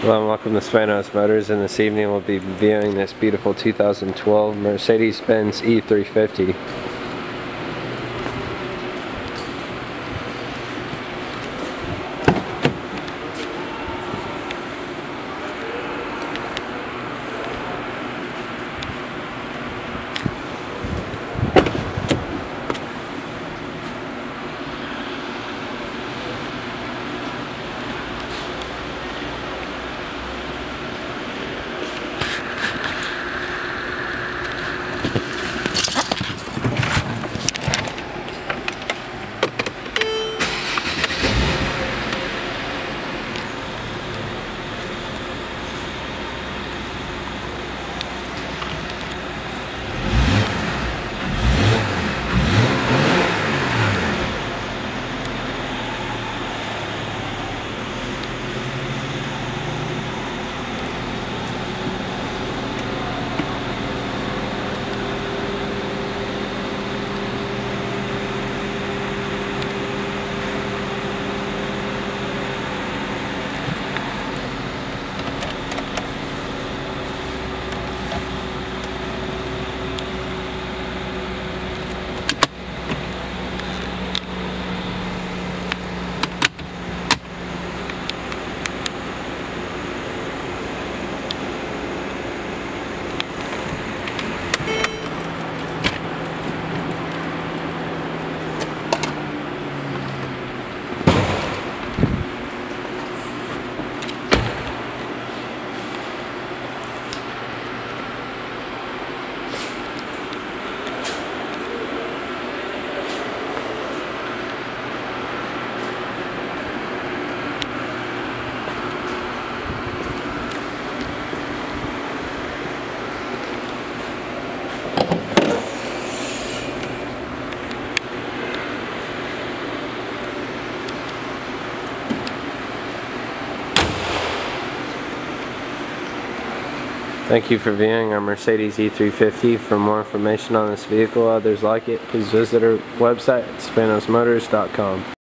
Hello and welcome to Spanos Motors and this evening we'll be viewing this beautiful 2012 Mercedes-Benz E350. Thank you for viewing our Mercedes E350. For more information on this vehicle others like it, please visit our website at spanosmotors.com.